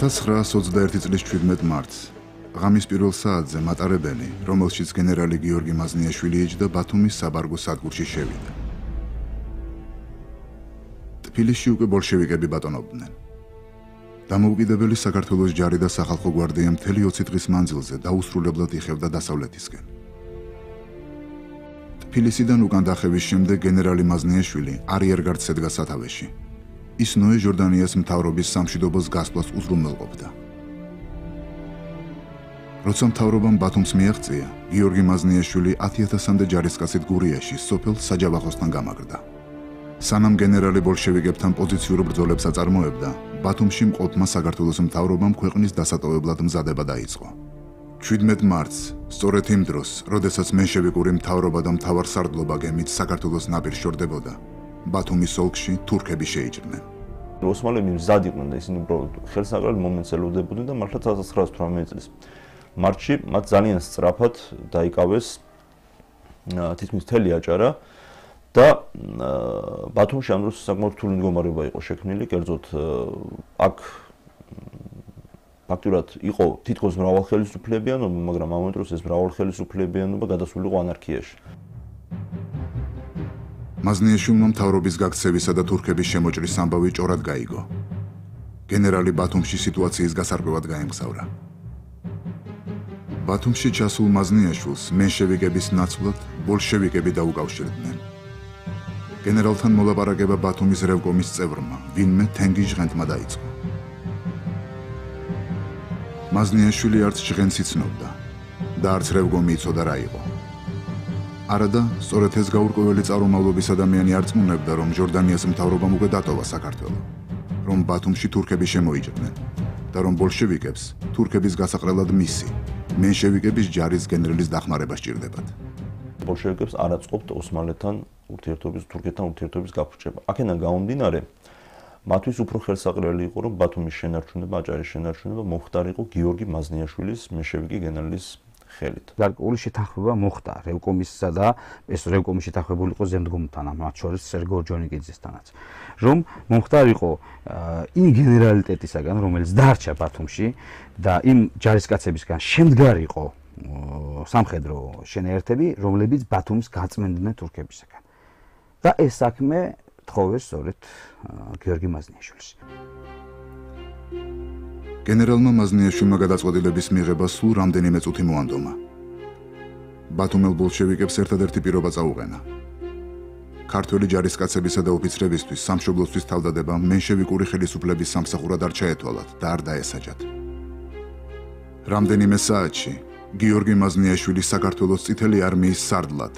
1921 წლის 17 მარტს ღამის პირველ საათზე მატარებელი, რომელშიც გენერალი გიორგი მაზნიაშვილი იჯდა ბათუმის საბარგო სადგურში შევიდა. თბილისში უკვე ბოლშევიკები ბატონობდნენ. დამოუკიდებელი საქართველოს ჯარი და სახალხო გვარდია მთელი 20 დღის მანძილზე დაუსრულებლად იხევდა დასავლეთისკენ. თბილისიდან უკან დახევის შემდეგ გენერალი მაზნიაშვილი არიერგარდ შედგა სათავეში. ის ნოე ჟორდანიას მთავრობის სამშვიდობოს გასვლას უზრუნველყოფდა. როცა მთავრობამ ბათუმს მიაღწია, გიორგი მაზნიაშვილი 10000-მდე ჯარისკაცით გურიაში სოფელ საჯავახოსთან გამაგრდა. სანამ გენერალი ბოლშევიკებთან პოზიციურ ბრძოლებს აწარმოებდა, ბათუმში მყოფმა საქართველოს მთავრობამ ქვეყნის დასატოვებლად მზადება დაიწყო. 17 მარტს, სწორედ იმ დროს, როდესაც მენშევიკური მთავრობა და მთავარსარდლობა გემით საქართველოს ნაპირ შორდებოდა, ბათუმის ოლქში თურქები შეიჭრნენ. ოსმალები მზად იყვნენ და ისინი უბრალოდ ხელსაყრელ მომენტს ელოდებოდნენ და მართლა 1918 წლის მარტში მათ ძალიან სწრაფად დაიკავეს თითქმის მთელი აჭარა და ბათუმში ამ დროს საკმაოდ რთული მდგომარეობა იყო შექმნილი, კერძოდ აქ ფაქტურად იყო თითქოს მრავალხელისუფლებიანობა, მაგრამ ამ დროს ეს მრავალხელისუფლებიანობა გადასული იყო ანარქიაში. მაზნიაშვილმა მთავრობის გაქცევისა და თურქების შემოჭრის ამბავი ჭორად გაიგო. გენერალი ბათუმში სიტუაციის გასარკვევად გაემგზავრა. ბათუმში ჩასულ მაზნიაშვილს მენშევიკების ნაცვლად ბოლშევიკები დაუკავშირდნენ. გენერალთან მოლაპარაკება ბათუმის რევკომის წევრმა, ვინმე თენგიზ ჟღენტმა დაიწყო. მაზნიაშვილი არც ჟღენტს იცნობდა და არც რევკომი იცოდა რა იყო. არადა, სწორედ ეს გაურკვეველი წარმომავლობის ადამიანი არ წმუნებდა, რომ ჯორდანიას მთავრობამ უკვე დატოვა საქართველო, რომ ბათუმში თურქები შემოიჭრნენ და რომ ბოლშევიკებს თურქების გასაყრელად მისი მენშევიკების ჯარის გენერლის დახმარება სჭირდებათ. ბოლშევიკებს არ აწყობთ ოსმალეთთან ურთიერთობის, თურქეთთან ურთიერთობის გაფრჩება. აქედან გამომდინარე, მათთვის უფრო ხელსაყრელი იყო, რომ ბათუმის შენარჩუნება, აჭარის შენარჩუნება მომხდარიყო გიორგი მაზნიაშვილის მენშევიკი გენერლის ხელით. გარკვეული შეთანხმება მოხდა რევკომისსა და ეს რევკომის შეთანხმებული იყო ზემდგომთან, მათ შორის სერგო ჯონიკიძესთანაც. რომ მომხდარიყო იმ გენერალიტეტისაგან, რომელიც დარჩა ბათუმში და იმ ჯარისკაცებისგან შემდგარიყო სამხედრო შენერთები, რომლებიც ბათუმს გაწმენდნენ თურქებისაგან. და ეს საქმე თხოვეს სწორედ გიორგი მაზნიაშვილს. გენერალმა მაზნიაშვილმა გადაწყვეტილების მიღება სულ რამდენიმე წუთი მოანდომა. ბათუმელ ბოლშევიკებს ერთადერთი პირობა წაუყენა. ქართველი ჯარისკაცებისა და ოფიცრებისთვის სამშობლოსთვის თავდადება მენშევიკური ხელისუფლების სამსახურად არ ჩაეთვალათ და არ დაესაჯათ. რამდენიმე საათში გიორგი მაზნიაშვილი საქართველოს წითელი არმიის სარდლად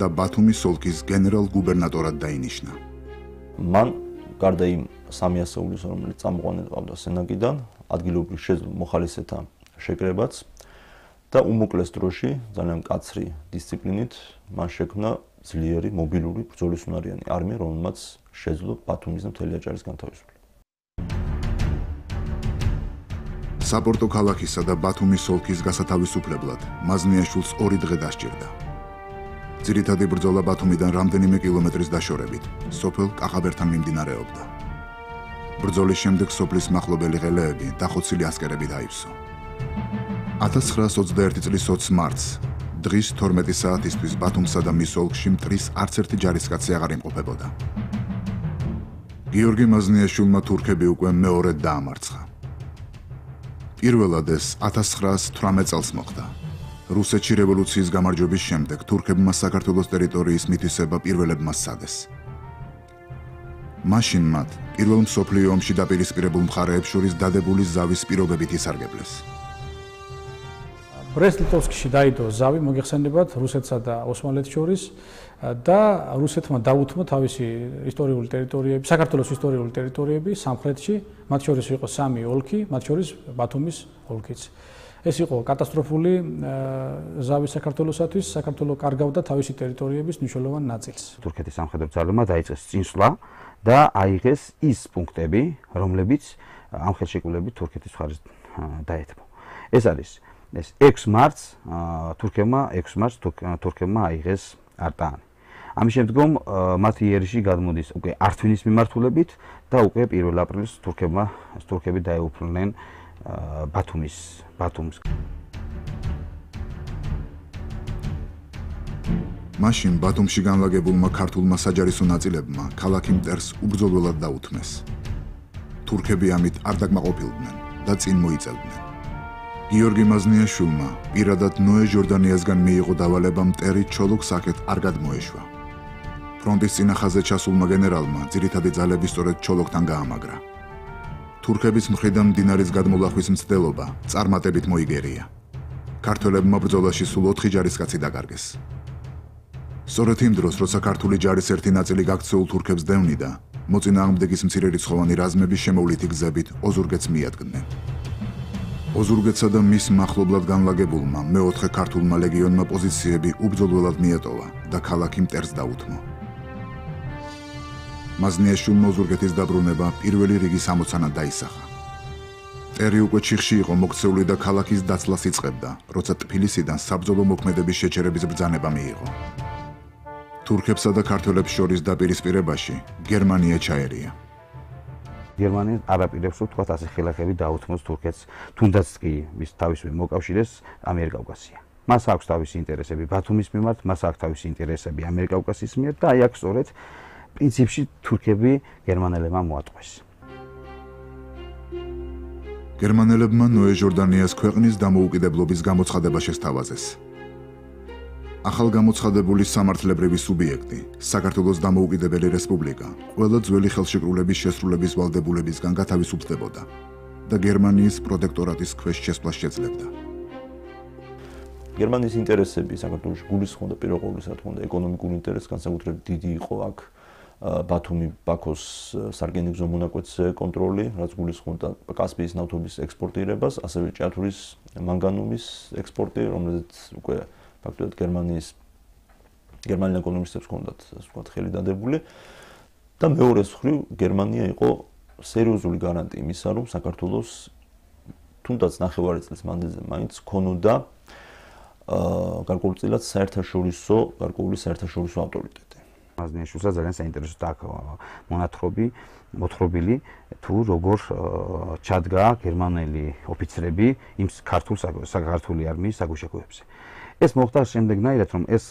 და ბათუმის ოლქის გენერალ-გუბერნატორად დაინიშნა. მან გარდა იმ სამი ასეულის რომელიც წამოყვანილიყავდა სენაკიდან ადგილობრივ მოხალისეთა შეკრებაც და უმოკლეს დროში ძალიან კაცრი დისციპლინით მან შექმნა ძლიერი მობილური ბრძოლისუნარიანი არმია რომელმაც შეძლო ბათუმის და მთელი აჭარის განთავისუფლება საპორტო ქალაქისა და ბათუმის ოლქის გასათავისუფლებლად მაზნიაშვილს ორი დღე დასჭირდა. ძირითადი ბრძოლა ბათუმიდან რამდენიმე კილომეტრის დაშორებით, სოფელ კახაბერთან მიმდინარეობდა. ბრძოლის შემდეგ სოფლის מחლობელი ღელეები დახოცილი ასკერები დაივსო. 1921 წლის 20 მარტს დღის 12 საათისთვის ბათუმსა და მის ოლქში მტრის არც ერთი ჯარისკაცი აღარ იმყოფებოდა. გიორგი მაზნიაშვილმა თურქები უკვე მეორედ დაამარცხა. პირველად ეს 1918 წელს მოხდა. რუსეთში რევოლუციის გამარჯვების შემდეგ თურქებმა საქართველოს ტერიტორიის მითვისება პირველებმა სცადეს. მაშინ მათ პირველ მსოფლიო ომში დაპირისპირებულ მხარეებს შორის დადებული ზავის პირობებით ისარგებლეს. ბრესტ-ლიტოვსკში დაიდო ზავი მოგეხსენებათ რუსეთსა და ოსმალეთს შორის და რუსეთმა დაუთმო თავისი ისტორიული ტერიტორიები, საქართველოს ისტორიული ტერიტორიები სამხრეთში, მათ შორის იყო სამი ოლქი, მათ შორის ბათუმის ოლქიც. ეს იყო კატასტროფული ზავი საქართველოსათვის, საქართველო კარგავდა თავისი ტერიტორიების მნიშვნელოვან ნაწილს. თურქეთის სამხედრო ძალებმა დაიწყეს წინსვლა და აიღეს ის პუნქტები, რომლებიც ამ ხელშეკრულებით თურქეთის მხარეს დაეთმო. ეს არის ეს 6 მარტს თურქებმა 6 მარტს თურქებმა აიღეს არტაანი. ამის შემდგომ მათი იერიში გადმოდის უკვე ართვინის მიმართულებით და უკვე 1 აპრილს თურქებმა თურქები დაეუფლნენ ბათუმის ბათუმს მაშინ ბათუმში განლაგებულმა ქართულმა საჯარისო ნაწილებმა ქალაქი მტერს უბრძოლველად დაუთმეს. თურქები ამით არ დაკმაყოფილდნენ და წინ მოიწევდნენ. გიორგი მაზნიაშვილმა პირადად ნოე ჟორდანიასგან მიიღო დავალება მტერი ჩოლოქს აქეთ არ გადმოეშვა. ფრონტის წინახაზე ჩასულმა გენერალმა ძირითადი ძალები სწორედ ჩოლოქთან გაამაგრა. თურქების მხრიდან დინარის გადმოლახვის მცდელობა წარმატებით მოიგერია. ქართველებმა ბრძოლაში სულ 4 ჯარისკაცი დაკარგეს. სწორედ იმ დროს, როცა ქართული ჯარის ერთი ნაწილი გაქცეულ თურქებს დევნიდა, მოწინააღმდეგის მცირერიცხოვანი რაზმების შემოვლითი გზებით ოზურგეთს მიადგნენ. ოზურგეთსა და მის מחლობლად განლაგებულმა მეოთხე ქართულმა ლეგიონმა პოზიციები უბრძოლველად მიეტოვა და ქალაქი მტერს დაუთმო. მაზნიაშვილ მოზურგეთის დაბრუნება პირველი რიგის ამოცანად დაისახა. ტერი უკვე ჩიხში იყო მოქცეული და ქალაქის დაცლას იწყებდა, როცა თბილისიდან საბრძოლო მოქმედების შეჩერების ბრძანება მიიღო. თურქებსა და ქართველებს შორის დაპირისპირებაში გერმანია ჩაერია. გერმანია არაპირებს ვთქვათ ასე ხილახები დაუთმოს თურქეთს, თუნდაც კი მის თავისუფლ მოკავშირეს ამიერკავკასია. მას აქვს თავისი ინტერესები ბათუმის მიმართ, მას აქვს თავისი ინტერესები ამიერკავკასიის მიმართ და აი აქ სწორედ პრინციპში თურქები გერმანელებმა მოატყვეს. გერმანელებმა ნოე ჟორდანიას ქვეყნის დამოუკიდებლობის გამოცხადება შესთავაზეს. ახალ გამოცხადებული სამართლებრივი სუბიექტი, საქართველოს დამოუკიდებელი რესპუბლიკა, ყველა ძველი ხელშეკრულების შესრულების ვალდებულებისგან გათავისუფლდებოდა და გერმანიის პროტექტორატის ქვეშ შესვლა შეძლებდა. გერმანიის ინტერესები საქართველოს გულისხმობდა პირველ ყოვლისა, თქმა უნდა, ეკონომიკური ინტერესი განსაკუთრებით დიდი იყო აქ ბათუმი ბაქოს სარგენიგზო მონაკვეთზე კონტროლი, რაც გულისხმობდა კასპიის ნავთობის ექსპორტირებას, ასევე ჭიათურის მანგანუმის ექსპორტი, რომელიც უკვე ფაქტობრივად გერმანიის გერმანელ ეკონომისტებს ჰქონდათ, ასე ვთქვათ, ხელი დადებული და მეორე მხრივ გერმანია იყო სერიოზული გარანტია იმისა, რომ საქართველოს თუნდაც ნახევარი წლის მანძილზე მაინც ქონოდა აა გარკვეულწილად საერთაშორისო, გარკვეული საერთაშორისო ავტორიტეტი. მაზნიაშვილს ძალიან საინტერესო და მონათხრობი მოთხრობილი თუ როგორ ჩადგა გერმანელი ოფიცრები იმ ქართულ საქართველოს არმიის საგუშაგოებზე. ეს მოხდა შემდეგნაირად რომ ეს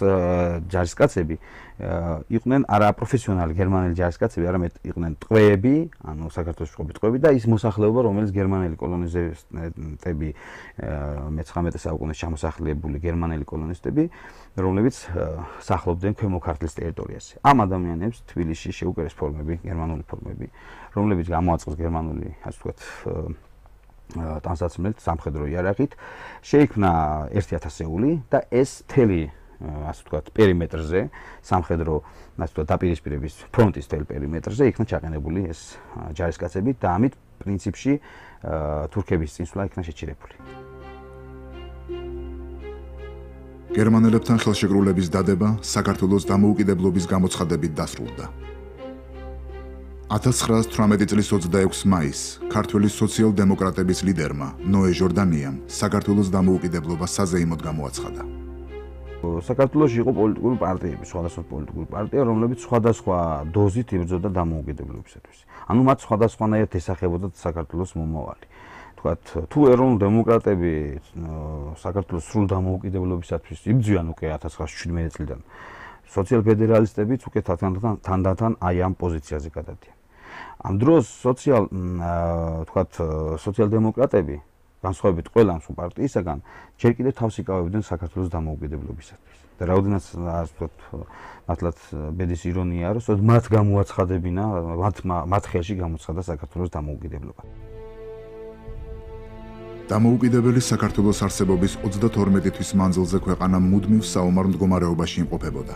ჯარისკაცები იყვნენ არა პროფესიონალი გერმანელი ჯარისკაცები, არამედ იყვნენ ტყვეები, ანუ საქართველოს ტყვეები ტყვეები და ის მოსახლეობა, რომელიც გერმანელი კოლონიზატორები მე-19 საუკუნის ჩამოსახლებული გერმანელი კოლონისტები, რომლებიც სახლობდნენ ქვემო ქართლის ტერიტორიაზე. ამ ადამიანებს თბილისში შეუკერეს ფორმები, გერმანული ფორმები, რომლებიც გამოაწყეს გერმანული, ასე ვთქვათ, ტანსაცმელთ სამხედრო იარაღით. შეიქმნა 1000-ეული და ეს თელი ასე ვთქვათ პერიმეტრზე სამხედრო ასე ვთქვათ დაპირისპირების ფრონტის თელ პერიმეტრზე იქნა ჩაყენებული ეს ჯარისკაცები და ამით პრინციპში თურქების წინსვლა იქნა შეჩერებული გერმანელებთან ხელშეკრულების დადება საქართველოს დამოუკიდებლობის გამოცხადებით დასრულდა 1918 წლის 26 მაისს ქართველი სოციალ-დემოკრატების ლიდერმა ნოე ჟორდანიამ საქართველოს დამოუკიდებლობა საზეიმოდ გამოაცხადა. საქართველოს იყო პოლიტიკური პარტიები, სხვადასხვა პოლიტიკური პარტია, რომლებიც სხვადასხვა დოზით იბრძოდა დამოუკიდებლობისათვის. ანუ მათ სხვადასხვანაირად ესახებოდა საქართველოს მომავალი. თქვათ, თუ ეროვნულ დემოკრატები საქართველოს სრულ დამოუკიდებლობისათვის იბრძვიან უკვე 1917 წლიდან, სოციალ-ფედერალისტებიც უკვე თანდათან აი ამ პოზიციაზე გადადიან. ამ დროს სოციალ თქვათ სოციალ-დემოკრატები განსხვავებით ყველა ამ პარტიისაგან ჯერ კიდევ თავს იკავებდნენ საქართველოს დამოუკიდებლობისათვის. და რაოდენაც ასე ვთქვათ მართლაც ბედის ირონიაა, რომ სწორედ მათ გამოაცხადებინა, მათ მათ ხელში გამოცხადა საქართველოს დამოუკიდებლობა. დამოუკიდებელი საქართველოს არსებობის 32 თვის მანძილზე ქვეყანა მუდმივ საომარ მდგომარეობაში იმყოფებოდა.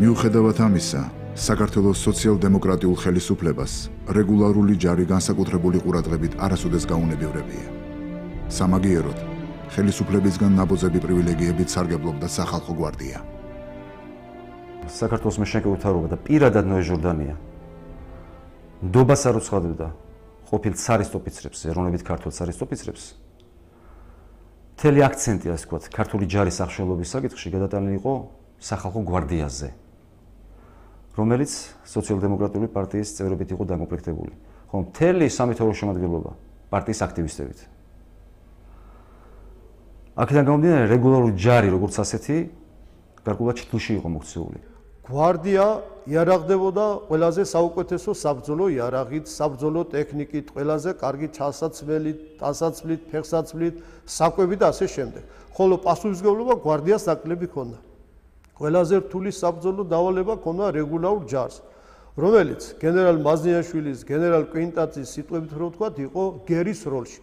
მიუხედავად ამისა, საქართველოს სოციალ-დემოკრატიულ ხელისუფლებას რეგულარული ჯარი განსაკუთრებული ყურადღებით არასოდეს გაუნებივრებია. სამაგიეროდ, ხელისუფლებისგან ნაბოძები პრივილეგიებით სარგებლობდა სახალხო გვარდია. საქართველოს მეშენკე უთარობა და პირადად ნოე ჟორდანია ნდობას არ უცხადებდა ყოფილ ცარისტო პიცრებს, ეროვნებით ქართულ ცარისტო პიცრებს. მთელი აქცენტი, ასე ვთქვათ, ქართული ჯარის აღშელობის საკითხში გადატანილი იყო სახალხო გვარდიაზე. რომელიც სოციალ-დემოკრატიული პარტიის წევრებით იყო დაკომპლექტებული. ხო, მთელი სამეთაურო შემადგენლობა პარტიის აქტივისტებით. აქედან გამომდინარე, რეგულარული ჯარი, როგორც ასეთი, გარკვეულად ჩითლში იყო მოქცეული. გვარდია იარაღდებოდა ყველაზე საუკეთესო საბრძოლო იარაღით, საბრძოლო ტექნიკით, ყველაზე კარგი ჩასაცმელით, დასაცმლით, ფეხსაცმლით, საკვებით და ასე შემდეგ. ხოლო პასუხისგებლობა გვარდიას ნაკლები ქონდა. ყველაზე რთული საბრძოლო დავალება ქონდა რეგულარულ ჯარს, რომელიც გენერალ მაზნიაშვილის, გენერალ კვინტაცის სიტყვებით რო ვთქვათ, იყო გერის როლში.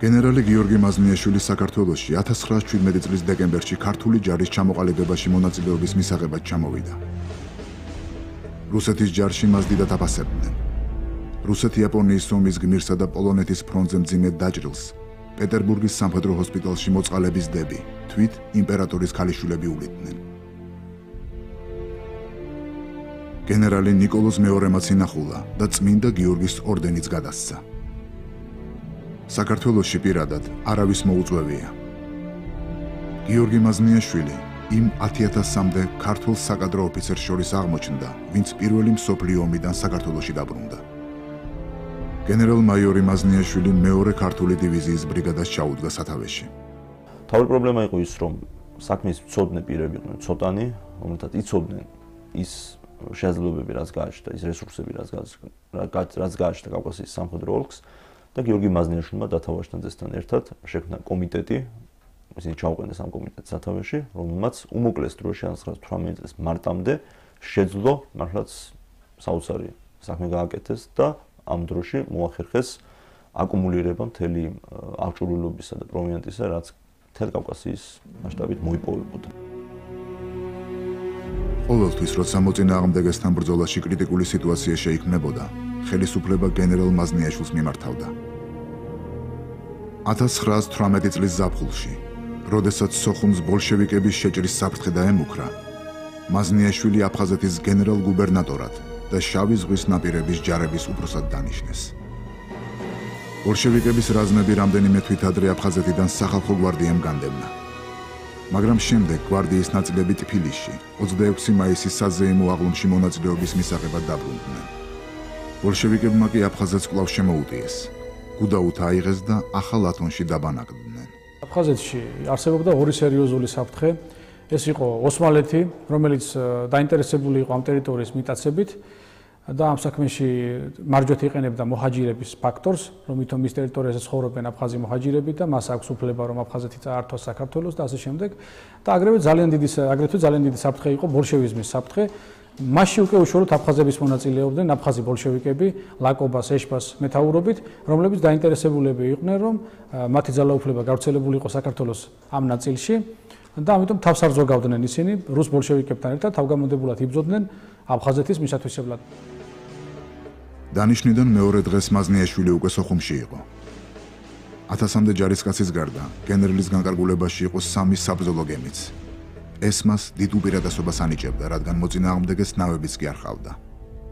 გენერალი გიორგი მაზნიაშვილი საქართველოსში 1917 წლის დეკემბერში ქართული ჯარის ჩამოყალიბებაში მონაწილეობის მისაღებად ჩამოვიდა. რუსეთის ჯარში მას დიდად აფასებდნენ. რუსეთ-იაპონიის ომის გმირსა და პოლონეთის ფრონტზე მძიმე დაჭრილს პეტერბურგის სამხედრო ჰოსპიტალში მოწყალების დები თვით იმპერატორის ქალიშვილები ულიდნენ. გენერალი نيكოლოზ მეორემაც ინახულა და წმინდა გიორგის ორდენიც გადასცა. საქართველოსში პირადად არავის მოუწვევია. გიორგი მაზნიაშვილი იმ 10000-მდე ქართულ საკადრო ოფიცერს შორის აღმოჩნდა, ვინც პირველი მსოფლიო ომიდან საქართველოში დაბრუნდა. გენერალ-მაიორი მაზნიაშვილი მეორე ქართული დივიზიის ბრიგადას ჩაუდგა სათავეში. თავი პრობლემა იყო ის, რომ საქმის მწოდნე პირები იყვნენ ცოტანი, რომელთაც იცოდნენ ის შესაძლებლობები, რაც გააჩნდა, ის რესურსები, რაც გააჩნდა, რაც გააჩნდა კავკასიის სამხედრო ოლქს, და გიორგი მაზნიაშვილმა დათავაშნაძესთან ერთად შექმნა კომიტეტი ისინი ჩაუყენეს ამ კომიტეტს სათავეში რომელმაც უმოკლეს დროში 1918 წლის მარტამდე შეძლო მართლაც საოცარი საქმე გააკეთეს და ამ დროში მოახერხეს აკუმულირება მთელი აღჭურვილობისა და პროვინცისა რაც თელ კავკასიის მასშტაბით მოიპოვებოდა ყოველთვის როცა მოწინააღმდეგესთან ბრძოლაში კრიტიკული სიტუაცია შეიქმნებოდა ხელისუფლება გენერალ მაზნიაშვილს მიმართავდა. 1918 წლის ზაფხულში, როდესაც სოხუმს ბოლშევიკების შეჭრის საფრთხე დაემუქრა, მაზნიაშვილი აფხაზეთის გენერალ-გუბერნატორად და შავი ზღვის ნაპირების ჯარების უფროსად დანიშნეს. ბოლშევიკების რაზმები რამდენიმე თვით ადრე აფხაზეთიდან სახალხო გვარდიამ განდევნა. მაგრამ შემდეგ გვარდიის ნაწილები ტფილისში 26 მაისის საზეიმო აღლუმში მონაწილეობის მისაღებად დაბრუნდნენ. ბოლშევიკებმა კი აფხაზეთს კვლავ შემოუტიეს. გუდაუთ აიღეს და ახალ ათონში დაბანაკდნენ. აფხაზეთში არსებობდა ორი სერიოზული საფრთხე. ეს იყო ოსმალეთი, რომელიც დაინტერესებული იყო ამ ტერიტორიის მიტაცებით და ამ საქმეში მარჯვეთ იყენებდა მოჰაჯირების ფაქტორს, რომით მის ტერიტორიაზე ცხოვრობენ აფხაზი მოჰაჯირები და მას აქვს უფლება რომ აფხაზეთი წაართოს საქართველოს და ასე შემდეგ. და აგრეთვე ძალიან დიდი აგრეთვე ძალიან დიდი საფრთხე იყო ბოლშევიზმის საფრთხე, მასში უკვე უშუალოდ აფხაზების მონაწილეობდნენ აფხაზი ბოლშევიკები ლაკობას ეშპას მეთაურობით რომლებიც დაინტერესებულები იყვნენ რომ მათი ძალაუფლება გავრცელებული იყო საქართველოს ამ ნაწილში და ამიტომ თავს არ ზოგავდნენ ისინი რუს ბოლშევიკებთან ერთად თავგამონდებულად იბრძოდნენ აფხაზეთის მისათვისებლად დანიშნიდან მეორე დღეს მაზნიაშვილი უკვე სოხუმში იყო 1000-მდე ჯარისკაცის გარდა გენერლის განკარგულებაში იყო სამი საბრძოლო გემიც ეს მას დიდ უპირატესობას ანიჭებდა, რადგან მოწინააღმდეგეს ნავებიც კი არ ხავდა.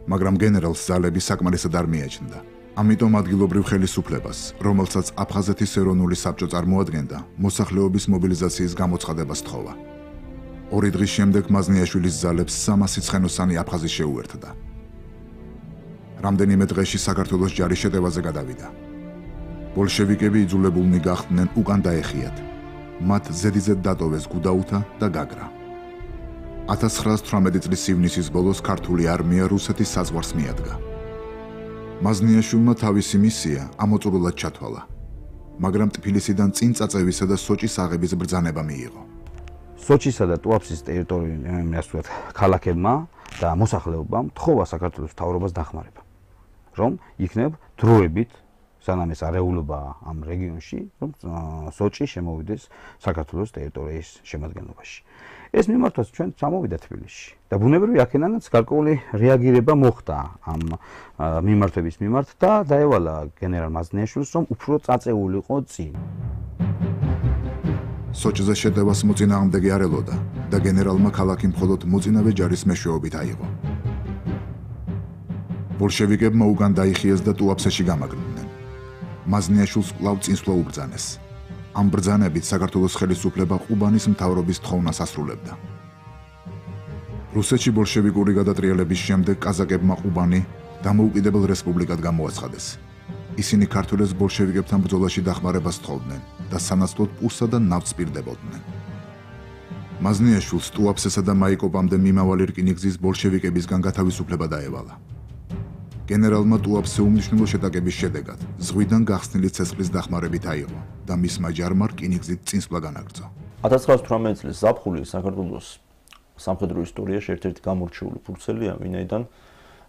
მაგრამ გენერალს ძალები საკმარისად არ მიეჩნდა. ამიტომ ადგილობრივ ხელისუფლებას, რომელსაც აფხაზეთის ეროვნული საბჭო წარმოადგენდა, მოსახლეობის მობილიზაციის გამოცხადება სთხოვა. ორი დღის შემდეგ მაზნიაშვილის ძალებს 300 ცხენოსანი აფხაზი შეუერთდა. რამდენიმე დღეში საქართველოს ჯარი შეტევაზე გადავიდა. ბოლშევიკები იძულებულნი გახდნენ უკან დაეხიათ. მათ ზედიზედ დატოვეს გუდაუთა და გაგრა. 1918 წლის ივნისის ბოლოს ქართული არმია რუსეთის საზღვარს მიადგა. მაზნიაშვილმა თავისი მისია ამოწურულად ჩათვალა, მაგრამ ტფილისიდან წინ წაწევისა და სოჭის აღების ბრძანება მიიღო. სოჭისა და ტუაფსის ტერიტორიები, ასე ქალაქებმა და მოსახლეობამ თხოვა საქართველოს თავრობას დახმარება, რომ იქნებ დროებით სანამ ეს არეულობა ამ რეგიონში, რომ სოჭი შემოვიდეს საქართველოს ტერიტორიის შემადგენლობაში. ეს მიმართვაც ჩვენ წამოვიდა თბილისში და ბუნებრივი აქედანაც გარკვეული რეაგირება მოხდა ამ მიმართვების მიმართ და დაევალა გენერალ მაზნიაშვილს, რომ უფრო წაწეულიყო წინ. სოჭზე შედევას მოწინააღმდეგე არ ელოდა და გენერალმა ქალაქი მხოლოდ მოწინავე ჯარის მეშვეობით აიღო. ბოლშევიკებმა უკან დაიხიეს და ტუაფსეში გამაგრდნენ. მაზნიაშვილს კვლავ წინსვლა უბრძანეს. ამ ბრძანებით საქართველოს ხელისუფლება ყუბანის მთავრობის თხოვნას ასრულებდა. რუსეთში ბოლშევიკური გადატრიალების შემდეგ კაზაკებმა ყუბანი დამოუკიდებელ რესპუბლიკად გამოაცხადეს. ისინი ქართველებს ბოლშევიკებთან ბრძოლაში დახმარებას თხოვდნენ და სანაცვლოდ პურსა და ნავთს პირდებოდნენ. მაზნიაშვილს ტუაფსესა და მაიკოპამდე მიმავალი რკინიგზის ბოლშევიკებისგან გათავისუფლება დაევალა. გენერალმა ტუაფსე უმნიშვნელო შეტაკების შედეგად ზღვიდან გახსნილი ცეცხლის დახმარებით აიღო და მისმა ჯარმა რკინიგზით წინსვლა განაგრძო. 1918 წლის ზაფხული საქართველოს სამხედრო ისტორიაში ერთ-ერთი გამორჩეული ფურცელია, ვინაიდან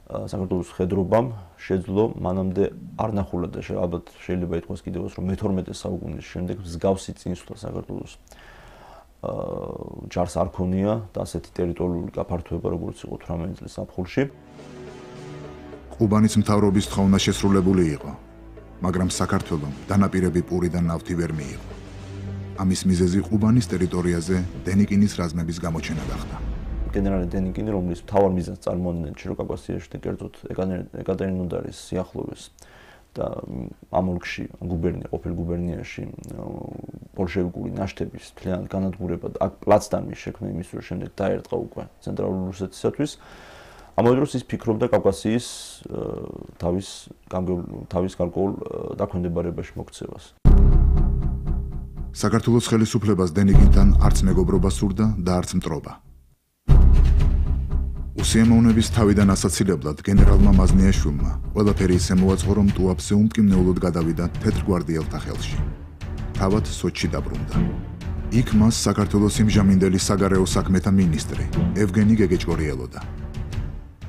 საქართველოს ხედრობამ შეძლო მანამდე არ ნახულა და ალბათ შეიძლება ითქვას კიდევაც რომ მე-12 საუკუნის შემდეგ მსგავსი წინსვლა საქართველოს აა ჯარს არ ქონია და ასეთი ტერიტორიული გაფართოება როგორც იყო 18 წლის საფხულში. ყუბანის მთავრობის თხოვნა შესრულებული იყო, მაგრამ საქართველოს დანაპირები პური და ნავთი ვერ მიიღო. ამის მიზეზი ყუბანის ტერიტორიაზე დენიკინის რაზმების გამოჩენა გახდა. გენერალი დენიკინი, რომლის მთავარ მიზანს წარმოადგენდა ჩიროკავკასიაში და კერძოდ ეკატერინოდარის სიახლოვეს და ამოლქში გუბერნია ყოფილ გუბერნიაში ბოლშევიკური ნაშთების თლიანად განადგურება და აქ პლაცდარმი შექმნა იმის რომ შემდეგ დაერტყა უკვე ცენტრალური რუსეთისათვის ამავდროულად ის ფიქრობდა კავკასიის თავის თავის გარკვეულ დაქვემდებარებაში მოქცევას. საქართველოს ხელისუფლებას დენიკინთან არც მეგობრობა სურდა და არც მტრობა. უსიამოვნების თავიდან ასაცილებლად გენერალმა მაზნიაშვილმა ყველაფერი ისე მოაწყო, რომ ტუაფსე უმკიმნეულად გადავიდა თეთრგვარდიელთა ხელში. თავად სოჩში დაბრუნდა. იქ მას საქართველოს იმჟამინდელი საგარეო საქმეთა მინისტრი ევგენი გეგეჭკორი ელოდა.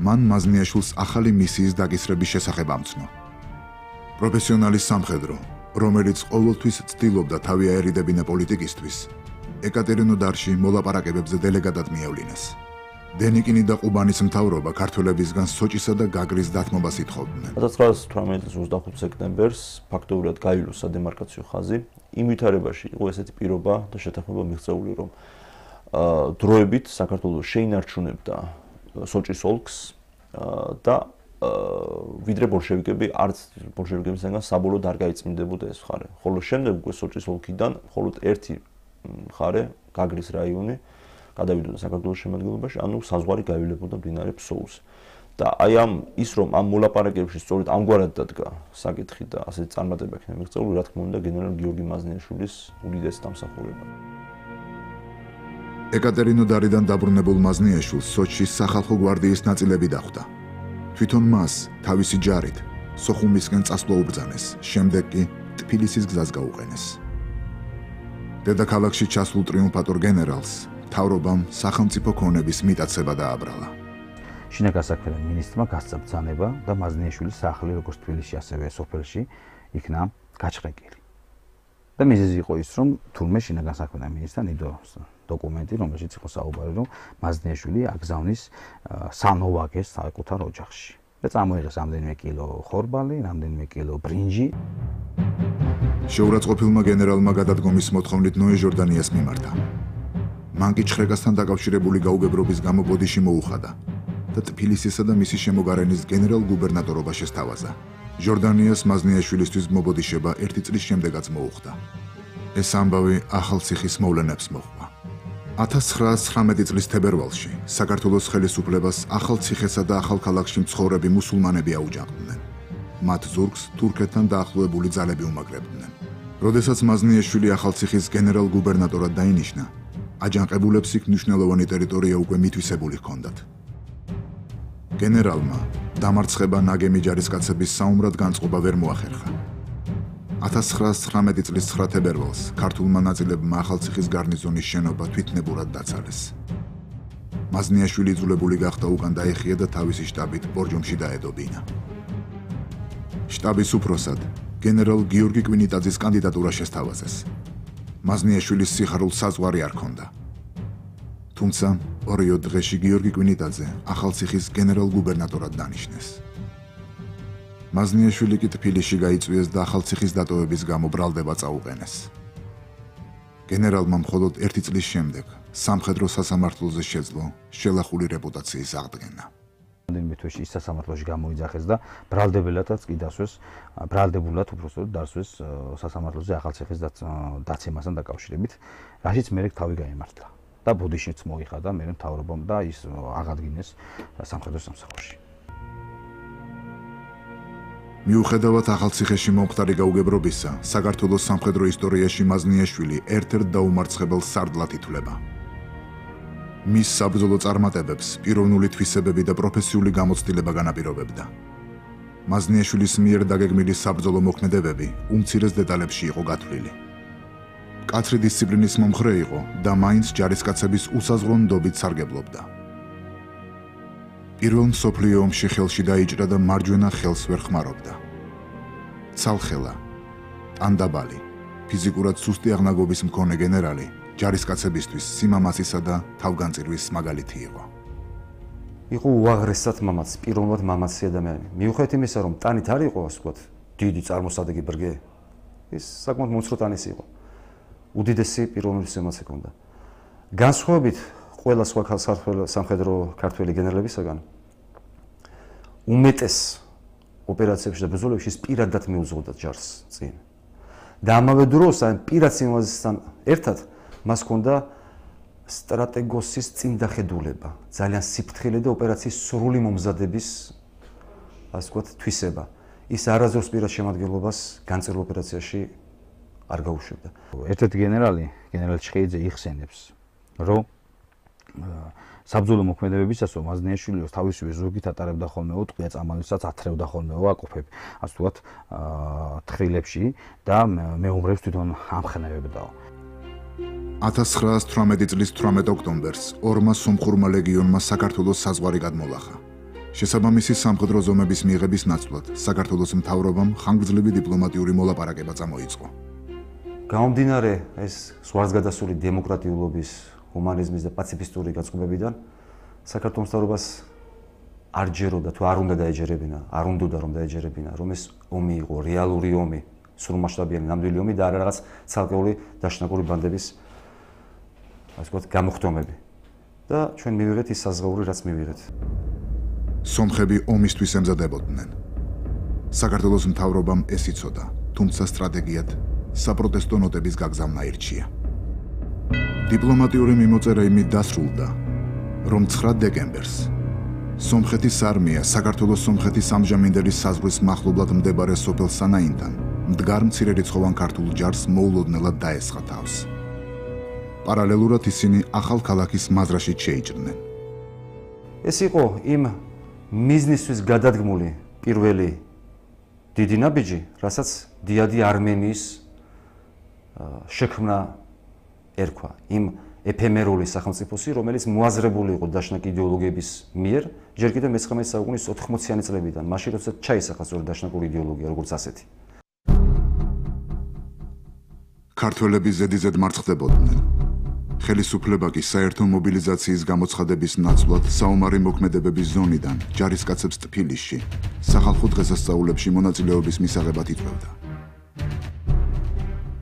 მან მაზნიაშვილს ახალი მისიის დაგისრების შესახებ ამცნო. პროფესიონალის სამხედრო, რომელიც ყოველთვის ცდილობდა თავი აერიდებინა პოლიტიკისთვის, ეკატერინოდარში მოლაპარაკებებზე დელეგატად მიავლინეს. დენიკინი და ყუბანის მთავრობა ქართველებისგან სოჭისა და გაგრის დათმობას ითხოვდნენ. 1918 წლის 25 სექტემბერს ფაქტობრივად გაივლო სადემარკაციო ხაზი. იმ ვითარებაში იყო ესეთი პირობა და შეთანხმება მიღწეული, რომ აა დროებით საქართველოს შეინარჩუნებდა სოჭის ოლქს და ვიდრე ბოლშევიკები არც ბოლშევიკებისგან საბოლოოდ არ გაიწმინდებოდა ეს ხარე. ხოლო შემდეგ უკვე სოჭის ოლქიდან მხოლოდ ერთი ხარე, გაგრის რაიონი გადავიდოდა საქართველოს შემადგენლობაში, ანუ საზღვარი გაივლებოდა მდინარე ფსოუს. და აი ამ ის რომ ამ მოლაპარაკებებში სწორედ ამგვარად დადგა საკითხი და ასე წარმატება იქნება მიღწეული, რა თქმა უნდა, გენერალ გიორგი მაზნიაშვილის უდიდეს დამსახურება. ეკატერინოდარიდან დაბრუნებულ მაზნიაშვილს სოჩის სახალხო გვარდიის ნაწილები დახვდა. თვითონ მას თავისი ჯარით სოხუმისკენ წასვლა უბრძანეს, შემდეგ კი თბილისის გზას გაუყენეს. დედაქალაქში ჩასულ ტრიუმფატორ გენერალს თავრობამ სახელმწიფო ქონების მიტაცება დააბრალა. შინაგან საქმეთა მინისტრმა გასცა ბრძანება და მაზნიაშვილის სახლი როგორც თბილისში ასევე სოფელში იქნა გაჭრეკილი. და მიზეზი იყო ის, რომ თურმე შინაგან საქმეთა მინისტრთან იდო დოკუმენტი, რომელშიც იყო საუბარი, რომ მაზნიაშვილი აგზავნის სანოვაგეს საკუთარ ოჯახში. და წამოიღეს რამდენიმე კილო ხორბალი, რამდენიმე კილო ბრინჯი. შეურაცხყოფილმა გენერალმა გადადგომის მოთხოვნით ნოე ჟორდანიას მიმართა. მან კი ჩხრეკასთან დაკავშირებული გაუგებრობის გამო ბოდიში მოუხადა და თბილისისა და მისი შემოგარენის გენერალ გუბერნატორობა შესთავაზა. ჟორდანიას მაზნიაშვილისთვის მობოდიშება ერთი წლის შემდეგაც მოუხდა. ეს ამბავი ახალციხის მოვლენებს მოხდა. 1919 წლის თებერვალში საქართველოს ხელისუფლებას ახალციხესა და ახალქალაქში მცხოვრები მუსულმანები აუჯანყდნენ. მათ ზურგს თურქეთთან დაახლოებული ძალები უმაგრებდნენ. როდესაც მაზნიაშვილი ახალციხის გენერალ გუბერნატორად დაინიშნა, აჯანყებულებს იქ მნიშვნელოვანი ტერიტორია უკვე მითვისებული ჰქონდათ. გენერალმა დამარცხება ნაგემი ჯარისკაცების საუმრად განწყობა ვერ მოახერხა. 1919 წლის 9 თებერვალს ქართულმა ნაწილებმა ახალციხის გარნიზონის შენობა თვითნებურად დაცალეს. მაზნიაშვილი ძულებული გახდა უკან დაეხია და თავისი შტაბით ბორჯომში დაედობინა. შტაბის უფროსად გენერალ გიორგი კვინიტაძის კანდიდატურა შესთავაზეს. მაზნიაშვილის სიხარულ საზღვარი არ ქონდა. თუმცა ორიო დღეში გიორგი კვინიტაძე ახალციხის გენერალ-გუბერნატორად დანიშნეს. მაზნიაშვილი კი თბილისში გაიწვიეს და ახალციხის დატოვების გამო ბრალდება წაუყენეს. გენერალმა მხოლოდ ერთი წლის შემდეგ სამხედრო სასამართლოზე შეძლო შელახული რეპუტაციის აღდგენა. რამდენიმე თვეში ის სასამართლოში გამოიძახეს და ბრალდებელადაც კი დასვეს ბრალდებულად უბრალოდ დასვეს სასამართლოზე ახალციხის დაცემასთან დაკავშირებით რაშიც მე თავი გაემართლა და ბუდიშიც მოიხადა მე მთავრობამ და ის აღადგინეს სამხედრო სამსახურში მიუხედავად ახალციხეში მომხდარი გაუგებრობისა, საქართველოს სამხედრო ისტორიაში მაზნიაშვილი ერთ-ერთ დაუმარცხებელ სარდლად ითვლება. მის საბრძოლო წარმატებებს პიროვნული თვისებები და პროფესიული გამოცდილება განაპირობებდა. მაზნიაშვილის მიერ დაგეგმილი საბრძოლო მოქმედებები უმცირეს დეტალებში იყო გათვლილი. მკაცრი დისციპლინის მომხრე იყო და მაინც ჯარისკაცების უსაზღვრო ნდობით სარგებლობდა. პირველ მსოფლიო ომში ხელში დაიჭრა და მარჯვენა ხელს ვერ ხმარობდა. ცალხელა, ტანდაბალი, ფიზიკურად სუსტი აღნაგობის მქონე გენერალი ჯარისკაცებისთვის სიმამაცისა და თავგანწირვის მაგალითი იყო. იყო უაღრესად მამაც, პიროვნულად მამაცი ადამიანი. მიუხედავად იმისა, რომ ტანით არ იყო, ასე ვთქვათ, დიდი წარმოსადეგი ბრგე, ის საკმაოდ მოცრო ტანის იყო. უდიდესი პიროვნული სიმამაცე ჰქონდა. განსხვავებით ყველა სხვა სამხედრო ქართველი გენერლებისაგან უმეტეს ოპერაციებში და ბრძოლებში ის პირადად მიუძღოდა ჯარს წინ. და ამავე დროს აი პირად სიმამაცესთან ერთად მას ჰქონდა სტრატეგოსის წინდახედულება, ძალიან სიფრთხილე და ოპერაციის სრული მომზადების ასე ვთქვათ, თვისება. ის არაზრს პირად შემადგენლობას განწერილ ოპერაციაში არ გაუშვებდა. ერთ-ერთი გენერალი, გენერალ ჩხეიძე იხსენებს, რომ საბრძოლო მოქმედებებისას მაზნიაშვილი თავისივე ზურგით ატარებდა ხოლმე უტყვია წამალისას ათრევდა ხოლმე ვაკოფებ ასე ვთქვათ თხილებში და მეომრებს თვითონ ამხნევებდაო 1918 წლის 18 ოქტომბერს ორმა სომხურმა ლეგიონმა საქართველოს საზღვარი გადმოლახა. შესაბამისი სამხედრო ზომების მიღების ნაცვლად საქართველოს მთავრობამ ხანგრძლივი დიპლომატიური მოლაპარაკება წამოიწყო. გამომდინარე ეს სვარცგადასული დემოკრატიულობის, ჰუმანიზმის და პაციფისტური გაწყობებიდან საქართველოს მთავრობას არ ჯეროდა თუ არ უნდა დაეჯერებინა, არ უნდა რომ დაეჯერებინა, რომ ეს ომი იყო რეალური ომი, სრულმასშტაბიანი ნამდვილი ომი და არა რაღაც ცალკეული დაშნაკური ბანდების ასე ვთქვათ, გამოხდომები. და ჩვენ მივიღეთ ის საზღაური, რაც მივიღეთ. სომხები ომისთვის ემზადებოდნენ. საქართველოს მთავრობამ ეს იცოდა, თუმცა სტრატეგიად საპროტესტო ნოტების გაგზავნა ირჩია. დიპლომატიური მიმოწერა იმით დასრულდა, რომ 9 დეკემბერს სომხეთის არმია საქართველოს სომხეთის ამჟამინდელი საზღვრის მახლობლად მდებარე სოფელ სანაინთან მდგარ მცირერიცხოვან ქართულ ჯარს მოულოდნელად დაესხა თავს. პარალელურად ისინი ახალ ქალაქის მაზრაში შეიჭრნენ. ეს იყო იმ მიზნისთვის გადადგმული პირველი დიდი ნაბიჯი, რასაც დიადი არმენიის შექმნა ერქვა. იმ ეფემერული სახელმწიფოსი, რომელიც მოაზრებული იყო დაშნაკ იდეოლოგიების მიერ, ჯერ კიდევ მე-19 საუკუნის 80-იანი წლებიდან, მაშინ როცა ჩაისახა სწორედ დაშნაკური იდეოლოგია, როგორც ასეთი. ქართველები ზედიზედ მარცხდებოდნენ. ხელისუფლება კი საერთო მობილიზაციის გამოცხადების ნაცვლად საომარი მოქმედებების ზონიდან ჯარისკაცებს ტფილისში სახალხო დღესასწაულებში მონაწილეობის მისაღებად იწვევდა.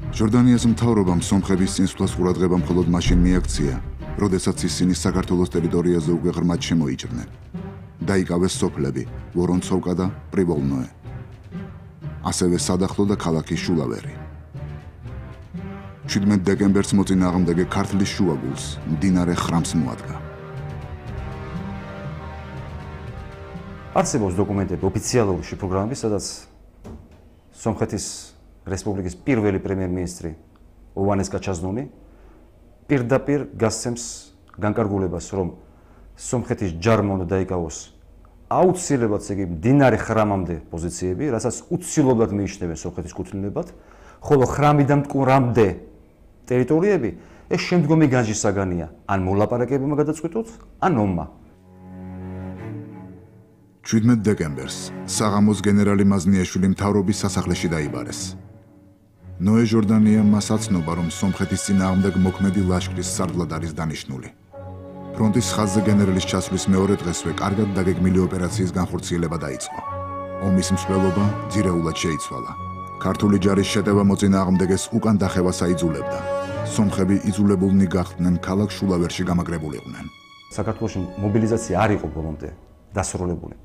ჯორდანიას მთავრობამ სომხების წინსვლას ყურადღება მხოლოდ მაშინ მიაქცია, როდესაც ისინი საქართველოს ტერიტორიაზე უკვე ღრმად შემოიჭრნენ. დაიკავეს სოფლები ვორონცოვკა და პრივოლნოე. ასევე სადახლო და ქალაქი შულავერი. 17 დეკემბერს მოწინააღმდეგე ქართლის შუაგულს მდინარე ხრამს მოადგა. არსებობს დოკუმენტები ოფიციალური შიფროგრამები, სადაც სომხეთის რესპუბლიკის პირველი პრემიერ-მინისტრი ოვანეს კაჩაზნუნი პირდაპირ გასცემს განკარგულებას, რომ სომხეთის ჯარმა უნდა დაიკავოს აუცილებლად იგი მდინარე ხრამამდე პოზიციები, რასაც უცილებლად მიიჩნევენ სომხეთის კუთვნილებად, ხოლო ხრამიდან მტკვრამდე ტერიტორიები ეს შემდგომი განჯის საგანია. ან მოლაპარაკებებმა გადაწყვიტოთ ან ომმა. 17 დეკემბერს საღამოს გენერალი მაზნიაშვილი მთავრობის სასახლეში დაიბარეს ნოე ჟორდანია მას აცნობა რომ სომხეთის წინააღმდეგ მოქმედი ლაშქრის სარდლად არის დანიშნული ფრონტის ხაზზე გენერალის ჩასვლის მეორე დღესვე კარგად დაგეგმილი ოპერაციის განხორციელება დაიწყო ომის მსვლელობა ძირეულად შეიცვალა ქართული ჯარის შეტევა მოწინააღმდეგეს უკან დახევას აიძულებდა სომხები იძულებულნი გახდნენ ქალაქ შულავერში გამაგრებულიყვნენ. საქართველოს მობილიზაცია არ იყო ბოლომდე დასრულებული.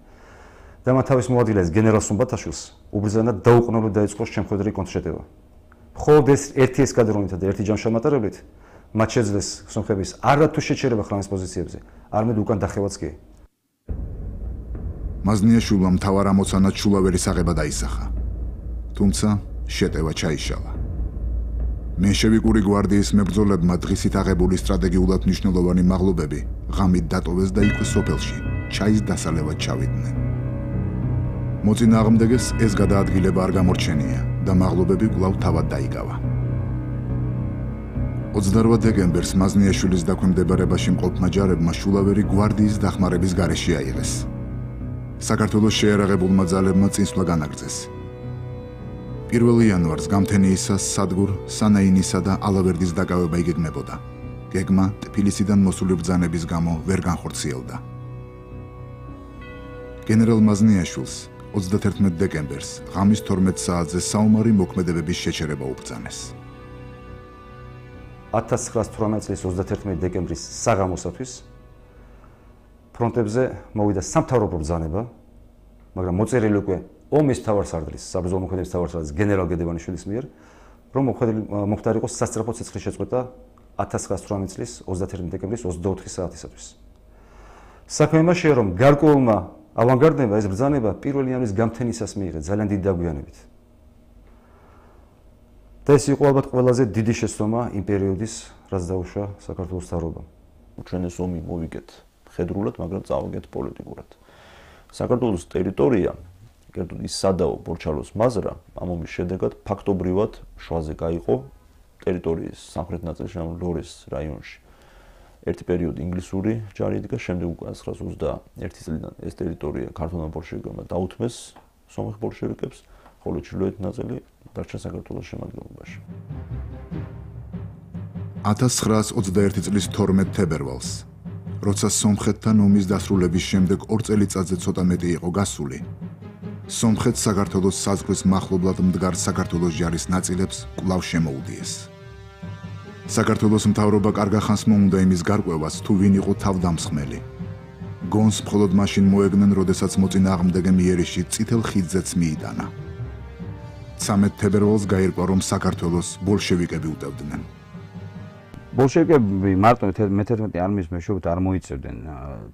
და მათ თავის მოადგილეს გენერალ სუმბათაშვილს უბრძანა დაუყოვნებლად დაიწყოს შემხედარი კონტრშეტევა. მხოლოდ ეს ერთი ესკადრონითა და ერთი ჯამშამატარებლით მათ შეძლეს სომხების არათუ შეჩერება ხრამის პოზიციებზე, არამედ უკან დახევაც კი. მაზნიაშვილმა მთავარ ამოცანად შულავერის აღება დაისახა. თუმცა შეტევა ჩაიშალა. მენშევიკური გვარდიის მებრძოლებმა დღისით აღებული სტრატეგიულად მნიშვნელოვანი მაღლობები ღამით დატოვეს და იქვე სოფელში ჩაის დასალევად ჩავიდნენ. მოწინააღმდეგეს ეს გადაადგილება არ გამორჩენია და მაღლობები კვლავ თავად დაიკავა. 28 დეკემბერს მაზნიაშვილის დაქვემდებარებაში მყოფმა ჯარებმა შულავერი გვარდიის დახმარების გარეშე აიღეს. საქართველოს შეერაღებულმა ძალებმა წინსვლა განაგრძეს. 1 იანვარს გამთენიისას სადგურ სანაინისა და ალავერდის დაკავება იგეგმებოდა. გეგმა თბილისიდან მოსული ბრძანების გამო ვერ განხორციელდა. გენერალ მაზნიაშვილს 31 დეკემბერს ღამის 12 საათზე საომარი მოქმედებების შეჩერება უბრძანეს. 1918 წლის 31 დეკემბრის საღამოსათვის ფრონტებზე მოვიდა სამთავრობო ბრძანება, მაგრამ მოწერილი უკვე ომის თავარსარდლის, საბრძოლო მოქმედების თავარსარდლის გენერალ გედევანიშვილის მიერ, რომ მოხდარიყო სასწრაფო ცეცხლის შეწყვეტა 1918 წლის 31 დეკემბრის 24 საათისათვის. საქმე იმაშია, რომ გარკვეულმა ავანგარდნებმა ეს ბრძანება პირველი იანვრის გამთენისას მიიღე ძალიან დიდი დაგვიანებით. და ეს იყო ალბათ ყველაზე დიდი შეცდომა იმ პერიოდის, რაც დაუშვა საქართველოს თავრობამ. ჩვენ ეს ომი მოვიგეთ ხედრულად, მაგრამ წავაგეთ პოლიტიკურად. საქართველოს ტერიტორია, კერძოდ ის სადაო ბორჩალოს მაზრა, ამ ომის შედეგად ფაქტობრივად შუაზე გაიყო ტერიტორიის სამხრეთ ნაწილში, ლორის რაიონში. ერთი პერიოდი ინგლისური ჯარი იდგა, შემდეგ უკვე 1921 წლიდან ეს ტერიტორია ქართულმა ბოლშევიკებმა დაუთმეს სომეხ ბოლშევიკებს, ხოლო ჩრდილოეთ ნაწილი დარჩა საქართველოს შემადგენლობაში. 1921 წლის 12 თებერვალს როცა სომხეთთან ომის დასრულების შემდეგ ორ წელიწადზე ცოტა მეტი იყო გასული. სომხეთ საქართველოს საზღვრის მახლობლად მდგარ საქართველოს ჯარის ნაწილებს კვლავ შემოუდიეს. საქართველოს მთავრობა კარგა ხანს მოუნდა იმის გარკვევას, თუ ვინ იყო თავდამსხმელი. გონს მხოლოდ მაშინ მოეგნენ, როდესაც მოწინააღმდეგე მიერიში წითელ ხიძეც მიიტანა. 13 თებერვალს გაირკვა, რომ საქართველოს ბოლშევიკები უტევდნენ. ბოლშევიკები მარტო მე-11 არმიის მეშვეობით არ მოიწევდნენ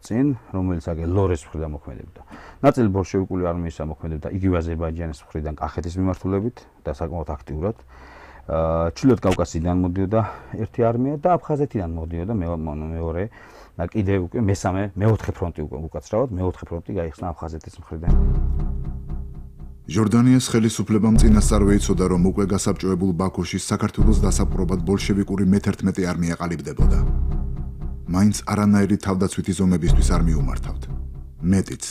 წინ, რომელიც აგე ლორეს მხრიდან მოქმედებდა. ნაწილი ბოლშევიკური არმიისა მოქმედებდა იგივე აზერბაიჯანის მხრიდან კახეთის მიმართულებით და საკმაოდ აქტიურად. აა ჩილოთ კავკასიიდან მოდიოდა ერთი არმია და აფხაზეთიდან მოდიოდა მეორე და კიდე უკვე მესამე, მეოთხე ფრონტი უკვე უკაცრავად, მეოთხე ფრონტი გაიხსნა აფხაზეთის მხრიდან. ჟორდანიას ხელისუფლებამ წინასწარ ეცოდა, რომ უკვე გასაბჭოებულ ბაქოში საქართველოს დასაპყრობად ბოლშევიკური მე-11 არმია ყალიბდებოდა. მაინც არანაირი თავდაცვითი ზომებისთვის არ მიუმართავთ. მეტიც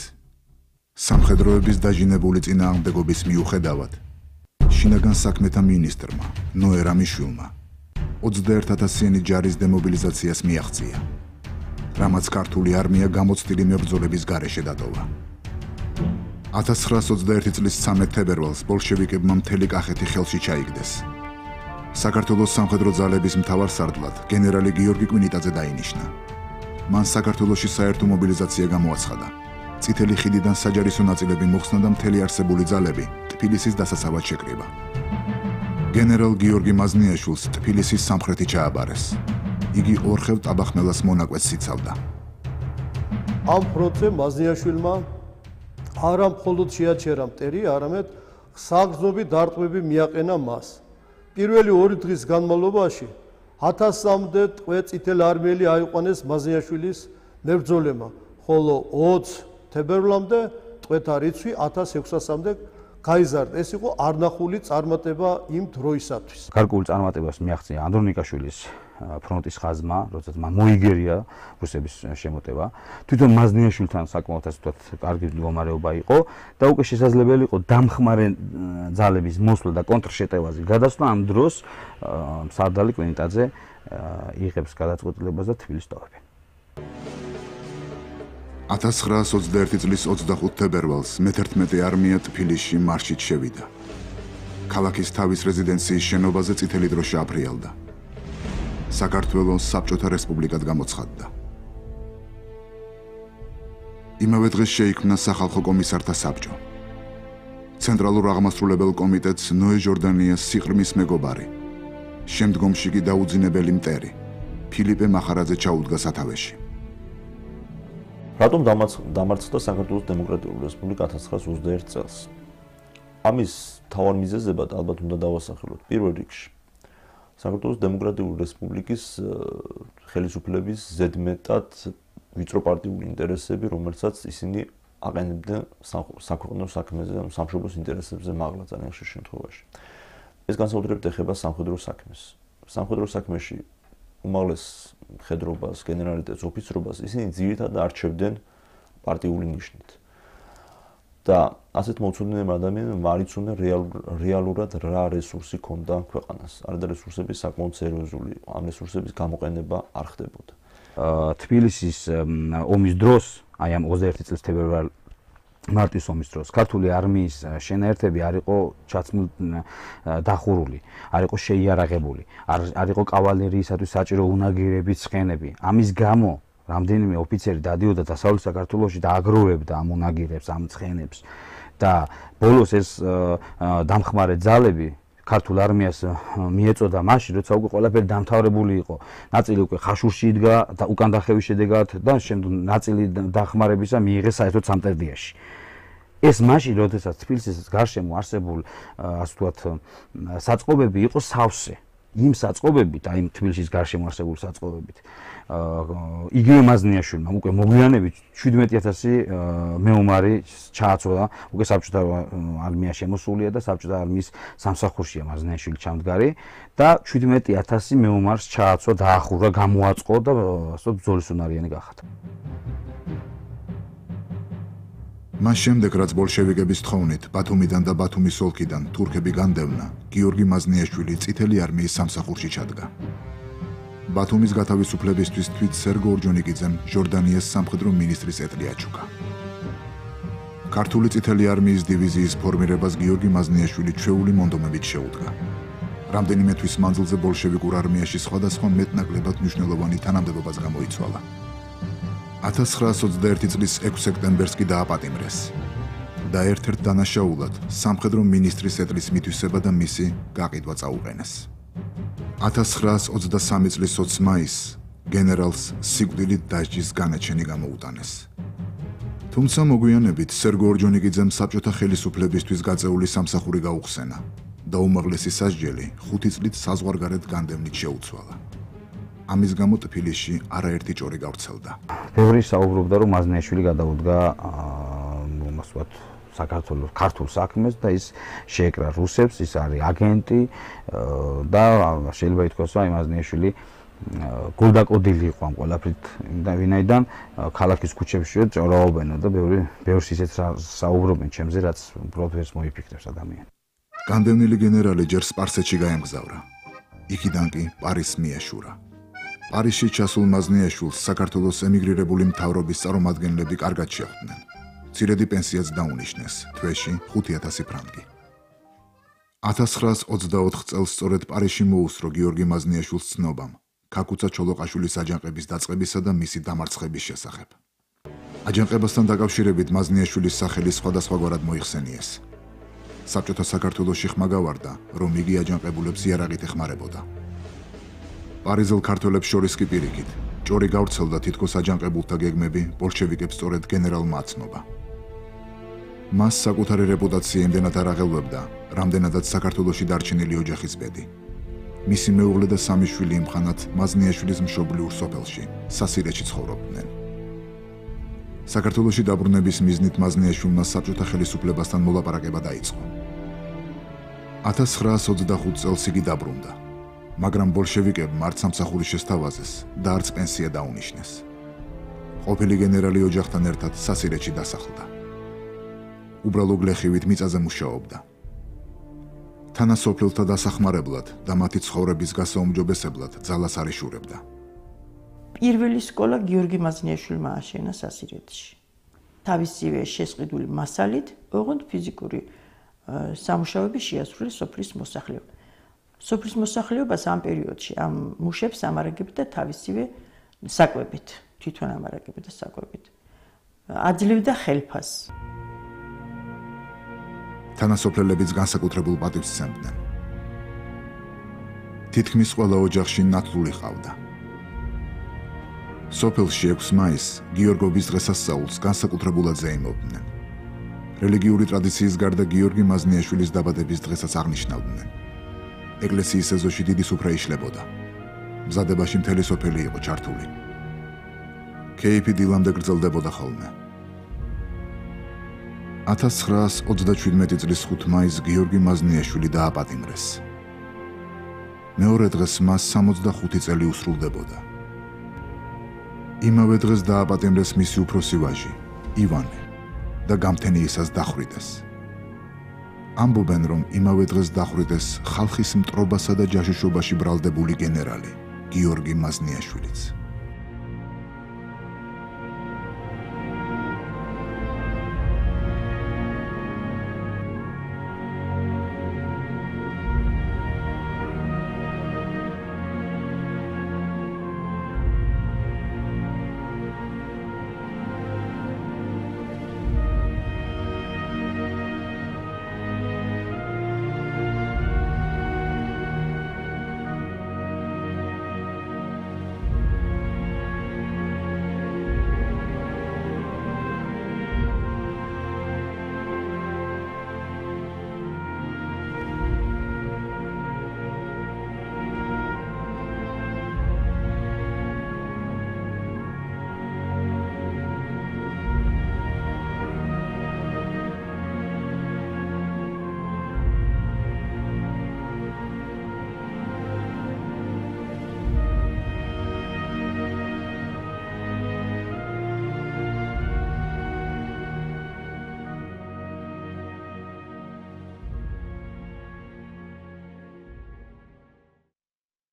სამხედროების დაჟინებული წინააღმდეგობის მიუხედავად შინაგან საქმეთა მინისტრმა ნოე რამიშვილმა 21000-იანი ჯარის დემობილიზაციას მიაღწია. რამაც ქართული არმია გამოცდილი მებრძოლების გარეშე დატოვა. 1921 წლის 13 თებერვალს ბოლშევიკებმა მთელი კახეთი ხელში ჩაიგდეს. საქართველოს სამხედრო ძალების მთავარ სარდლად გენერალი გიორგი კვინიტაძე დაინიშნა. მან საქართველოსი საერთო მობილიზაცია გამოაცხადა. წითელი ხიდიდან საჯარისო ნაწილები მოხსნა და მთელი არსებული ძალები თბილისის დასაცავად შეკრიბა. გენერალ გიორგი მაზნიაშვილს თბილისის სამხრეთი ჩააბარეს. იგი ორხევ ტაბახმელას მონაკვეთს იცავდა. ამ პროცესზე მაზნიაშვილმა არა მხოლოდ შეაჩერა მტერი, არამედ საგზნობი დარტყმები მიაყენა მას. პირველი ორი დღის განმავლობაში 1000-მდე ტყვე წითელ არმიელი აიყვანეს მაზიაშვილის მებრძოლებმა, ხოლო 20 თებერვლამდე ტყვეთა რიცხვი 1600-მდე გაიზარდა. ეს იყო არნახული წარმატება იმ დროისათვის. გარკვეულ წარმატებას მიაღწია ანდრონიკაშვილის ფრონტის ხაზმა, როდესაც მან მოიგერია რუსების შემოტევა. თვითონ მაზნიაშვილთან საკმაოდ ასე ვთქვათ, კარგი მდგომარეობა იყო და უკვე შესაძლებელი იყო დამხმარე ძალების მოსვლა და კონტრშეტევაზე გადასვლა ამ დროს სარდალი კვინიტაძე იღებს გადაწყვეტილებას და თბილისს ტოვებს. 1921 წლის 25 თებერვალს მე-11 არმია თბილისში მარშით შევიდა. ქალაქის თავის რეზიდენციის შენობაზე წითელი დროშა აფრიალდა. საქართველოს საბჭოთა რესპუბლიკად გამოცხადდა. იმავე დღეს შეიქმნა სახალხო კომისართა საბჭო. ცენტრალურ აღმასრულებელ კომიტეტს ნოე ჟორდანიას სიყრმის მეგობარი. შემდგომში კი დაუძინებელი მტერი ფილიპე მახარაძე ჩაუდგა სათავეში. რატომ დამარცხდა საქართველოს დემოკრატიული რესპუბლიკა 1921 წელს? ამის თავარ მიზეზებად ალბათ უნდა დავასახელოთ პირველ რიგში. საქართველოს დემოკრატიული რესპუბლიკის ხელისუფლების ზედმეტად ვიწრო პარტიული ინტერესები, რომელსაც ისინი აყენებდნენ საქვეყნო საქმეზე, სამშობლოს ინტერესებზე მაღლა ძალიან ხშირ შემთხვევაში. ეს განსაკუთრებით ეხება სამხედრო საქმეს. სამხედრო საქმეში უმაღლეს ხედრობას, გენერალიტეტს, ოფიცრობას ისინი ძირითადად არჩევდნენ პარტიული ნიშნით. და ასეთ მოწოდნებამ ადამიანებმა მარიცუნე რეალურად რა რესურსი ქონდა ქვეყანას. არა და რესურსების საკმაოდ სერიოზული იყო. ამ რესურსების გამოყენება არ ხდებოდა. თბილისის ომის დროს, აი ამ 21 წლის მარტის ომის დროს ქართული არმიის შენაერთები არ იყო ჩაცმული დახურული, არ იყო შეიარაღებული, არ არ იყო კავალერიისათვის საჭირო უნაგირების ცხენები. ამის გამო რამდენიმე ოფიცერი დადიოდა დასავლეთ საქართველოში და აგროვებდა ამ უნაგირებს, ამ ცხენებს და ბოლოს ეს დამხმარე ძალები ქართულ არმიას მიეწოდა მაშინ, როცა უკვე ყველაფერი დამთავრებული იყო. ნაწილი უკვე ხაშურში იდგა და უკან დახევის შედეგად და შემდგომ ნაწილი დახმარებისა მიიღეს საერთოდ სამტრედიაში. ეს მაშინ, როდესაც თბილისის გარშემო არსებულ ასე ვთქვათ საწყობები იყო სავსე. იმ საწყობებით, აი თბილისის გარშემო არსებულ საწყობებით. იგივე მაზნიაშვილმა უკვე მოგვიანებით 17000 მეომარი ჩააცოლა უკვე საბჭოთა არმია შემოსულია და საბჭოთა არმიის სამსახურშია მაზნიაშვილი ჩამდგარი და 17000 მეომარს ჩააცვა დაახურა გამოაწყო და ასე ბრძოლის უნარიანი გახადა მას შემდეგ რაც ბოლშევიკების თხოვნით ბათუმიდან და ბათუმის ოლქიდან თურქები განდევნა გიორგი მაზნიაშვილი წითელი არმიის სამსახურში ჩადგა ბათუმის გათავისუფლებისთვის თვით სერგო ორჯონიკიძემ ჟორდანიას სამხედრო მინისტრის ეტლი აჩუქა. ქართული წითელი არმიის დივიზიის ფორმირებას გიორგი მაზნიაშვილი ჩვეული მონდომებით შეუდგა. რამდენიმე თვის მანძილზე ბოლშევიკურ არმიაში სხვადასხვა მეტნაკლებად მნიშვნელოვანი თანამდებობაც გამოიცვალა. 1921 წლის 6 სექტემბერს კი დააპატიმრეს. და ერთ-ერთ დანაშაულად სამხედრო მინისტრის ეტლის მითვისება და მისი გაყიდვა წაუყენეს. 1923 წლის 20 მაისს გენერალს სიკვდილით დასჯის განაჩენი გამოუტანეს. თუმცა მოგვიანებით სერგო ორჯონიკიძემ საბჭოთა ხელისუფლებისთვის გაწეული სამსახური გაუხსენა და უმაღლესი სასჯელი 5 წლით საზღვარგარეთ განდევნით შეუცვალა. ამის გამო თბილისში არაერთი ჭორი გავრცელდა. ბევრი საუბრობდა რომ მაზნიაშვილი გადაუდგა აა მასვათ საქართველოს ქართულ საქმეს და ის შეეკრა რუსებს, ის არის აგენტი და შეიძლება ითქვას, რომ იმაზნიაშვილი გულდაკოდილი იყო ამ ყველაფრით და ვინაიდან ქალაქის ქუჩებში ჭორაობენ და ბევრი ბევრს ისეთ საუბრობენ ჩემზე, რაც უბრალოდ ვერს მოიფიქრებს ადამიანი. განდევნილი გენერალი ჯერ სპარსეთში გაემგზავრა. იქიდან კი პარიზს მიეშურა. პარიზში ჩასულ მაზნიაშვილს საქართველოს ემიგრირებული მთავრობის წარმომადგენლები კარგად შეხვდნენ. ცირედი პენსიაც დაუნიშნეს, თვეში 5000 ფრანკი. 1924 წელს სწორედ პარიზში მოუსრო გიორგი მაზნიაშვილს ცნობამ კაკუცა ჩოლოყაშვილის აჯანყების დაწყებისა და მისი დამარცხების შესახებ. აჯანყებასთან დაკავშირებით მაზნიაშვილის სახელი სხვადასხვაგვარად მოიხსენიეს. საბჭოთა საქართველოსში ხმაგავარდა, რომ იგი აჯანყებულებს იარაღით ეხმარებოდა. პარიზელ ქართველებს შორის კი პირიქით, ჭორი გავრცელდა თითქოს აჯანყებულთა გეგმები ბოლშევიკებს სწორედ გენერალმა აცნობა. მას საკუთარი რეპუტაცია იმდენად არაღელვებდა, რამდენადაც საქართველოსი დარჩენილი ოჯახის ბედი. მისი მეუღლე და სამი შვილი იმხანად მაზნიაშვილის მშობლიურ სოფელში, სასირეთში ცხოვრობდნენ. საქართველოსი დაბრუნების მიზნით მაზნიაშვილმა საბჭოთა ხელისუფლებასთან მოლაპარაკება დაიწყო. 1925 წელს იგი დაბრუნდა, მაგრამ ბოლშევიკებმა არც სამსახურის შესთავაზეს და არც პენსია დაუნიშნეს. ყოფილი გენერალი ოჯახთან ერთად სასირეთში დასახლდა. უბრალო გლეხივით მიწაზე მუშაობდა. თანასოფლელთა დასახმარებლად და მათი ცხოვრების გასაუმჯობესებლად ძალას არიშურებდა. პირველი სკოლა გიორგი მაზნიაშვილმა აშენა სასირეთში. თავისივე შესყიდული მასალით, ოღონდ ფიზიკური სამუშაოები შეასრულეს სოფლის მოსახლეობა. სოფლის მოსახლეობას ამ პერიოდში ამ მუშებს ამარაგებდა თავისივე საკვებით, თვითონ ამარაგებდა საკვებით. აძლევდა ხელფას. თანასოფლელებიც განსაკუთრებულ პატივს სცემდნენ. თითქმის ყველა ოჯახში ნათლული ყავდა. სოფელში 6 მაისს გიორგობის დღესასწაულს განსაკუთრებულად ზეიმობდნენ. რელიგიური ტრადიციის გარდა გიორგი მაზნიაშვილის დაბადების დღესაც აღნიშნავდნენ. ეკლესიის ეზოში დიდი სუფრა იშლებოდა. მზადებაში მთელი სოფელი იყო ჩართული. კეიფი დილამდე გრძელდებოდა ხოლმე. 1937 წლის 5 მაისს გიორგი მაზნიაშვილი დააპატიმრეს. მეორე დღეს მას 65 წელი უსრულდებოდა. იმავე დღეს დააპატიმრეს მისი უფროსი ვაჟი, ივანე და გამთენიისას დახვრიტეს. ამბობენ, რომ იმავე დღეს დახვრიტეს ხალხის მტრობასა და ჯაშუშობაში ბრალდებული გენერალი გიორგი მაზნიაშვილიც.